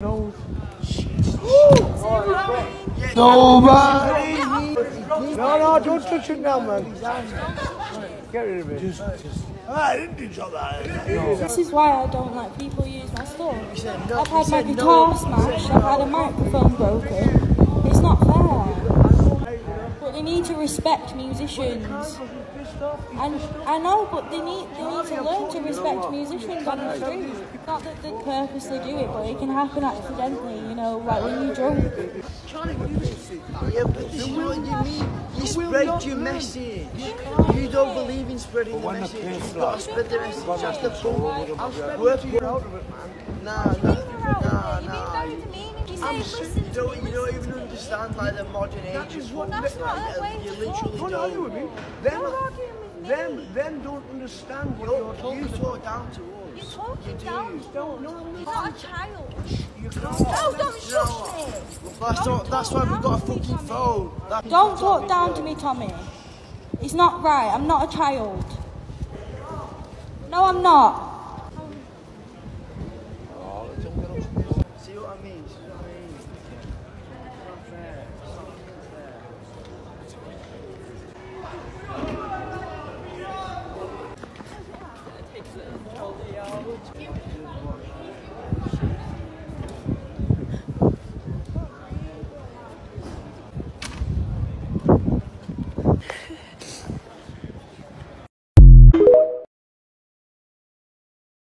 No. Nobody. No, no, don't touch it now, man. Get rid of it. Just, just. I didn't do that. This is why I don't like people use my stuff. I've had my guitar smashed, I've had a microphone broken. It's not fair. But they need to respect musicians. And I know, oh, but they need they need to learn to respect musicians on the street. Not that they purposely do it, but it can happen accidentally. You know, like when you're drunk. Yeah, but this is what you mean. You spread your message. You don't believe in spreading the message. You've got to spread the message. That's the point. It out of it, man. Nah, nah, nah, understand like the modern age is what that's not a way you literally don't. Are you with me? Them, don't argue with me. Them, them don't understand what you're, you're talking you about. down to us. You talk you down to don't, us. No, you're not a child. You can't. No, don't shush me. That's, don't that's why we've got a fucking phone. That, don't talk down to me, Tommy. It's not right. I'm not a child. No, I'm not. Oh, See what I mean?